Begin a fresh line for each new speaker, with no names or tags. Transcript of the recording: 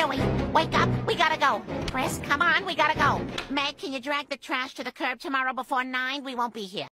Joey, wake up. We gotta go. Chris, come on. We gotta go. Meg, can you drag the trash to the curb tomorrow before 9? We won't be here.